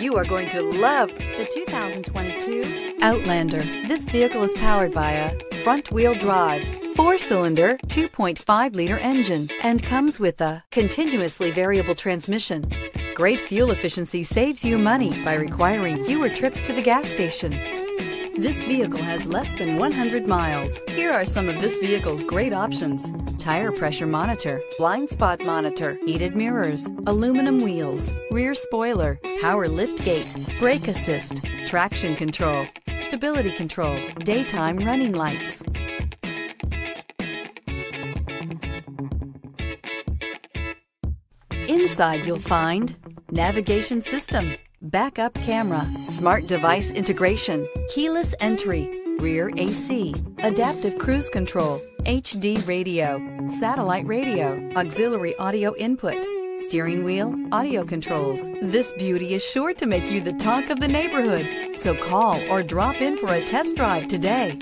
You are going to love the 2022 Outlander. This vehicle is powered by a front-wheel drive, four-cylinder, 2.5-liter engine, and comes with a continuously variable transmission. Great fuel efficiency saves you money by requiring fewer trips to the gas station. This vehicle has less than 100 miles. Here are some of this vehicle's great options. Tire pressure monitor, blind spot monitor, heated mirrors, aluminum wheels, rear spoiler, power lift gate, brake assist, traction control, stability control, daytime running lights. Inside you'll find navigation system, backup camera, smart device integration, keyless entry, rear AC, adaptive cruise control, HD radio, satellite radio, auxiliary audio input, steering wheel, audio controls. This beauty is sure to make you the talk of the neighborhood. So call or drop in for a test drive today.